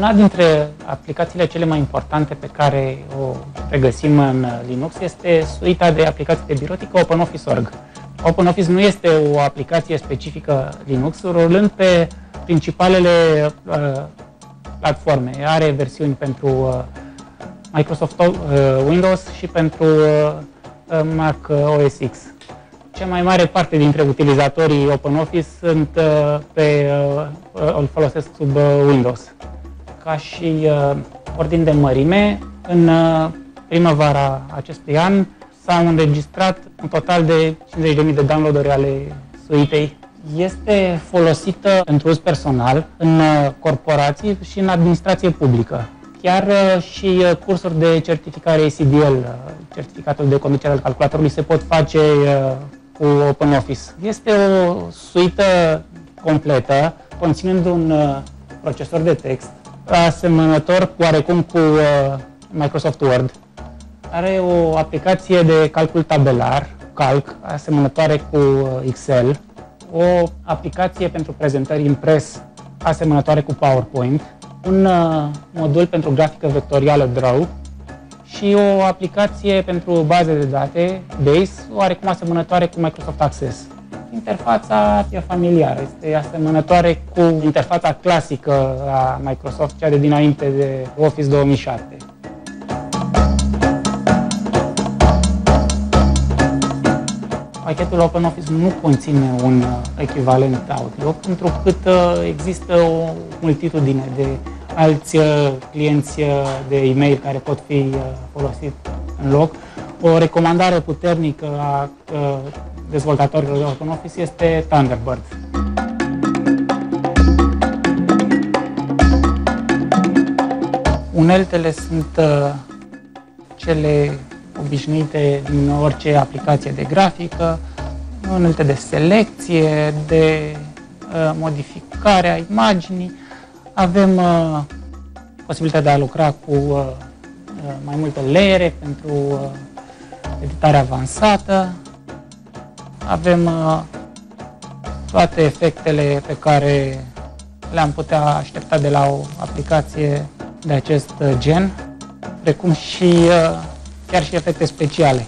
Una dintre aplicațiile cele mai importante pe care o regăsim în Linux este suita de aplicații de birotică OpenOffice.org. OpenOffice nu este o aplicație specifică Linux, rulând pe principalele uh, platforme. Are versiuni pentru uh, Microsoft uh, Windows și pentru uh, uh Mac OS X. Cea mai mare parte dintre utilizatorii OpenOffice sunt uh, pe, uh, îl folosesc sub uh, Windows. Ca și uh, ordin de mărime, în uh, primăvara acestui an s-au înregistrat un total de 50.000 de downloaduri ale suitei. Este folosită pentru uz personal în uh, corporații și în administrație publică. Chiar uh, și uh, cursuri de certificare ACDL, certificatul de conducere al calculatorului, se pot face cu OpenOffice. Este o suită completă, conținând un procesor de text, asemănător cu oarecum cu Microsoft Word, are o aplicație de calcul tabelar, calc, asemănătoare cu uh, Excel, o aplicație pentru prezentări impres asemănătoare cu PowerPoint, un uh, modul pentru grafică vectorială Draw. Și o aplicație pentru baze de date, Base, oarecum asemănătoare cu Microsoft Access. Interfața e familiară, este asemănătoare cu interfața clasică a Microsoft, cea de dinainte de Office 2007. pachetul OpenOffice nu conține un uh, echivalent Outlook, pentru că uh, există o multitudine de alți uh, clienți de e-mail care pot fi folosit în loc. O recomandare puternică a dezvoltatorilor de OpenOffice este Thunderbird. Uneltele sunt cele obișnuite din orice aplicație de grafică, unelte de selecție, de uh, modificare a imaginii. Avem uh, posibilitatea de a lucra cu uh, uh mai multe leere pentru uh, editare avansată. Avem uh, toate efectele pe care le-am putea aștepta de la o aplicație de acest gen, precum și uh, chiar și efecte speciale.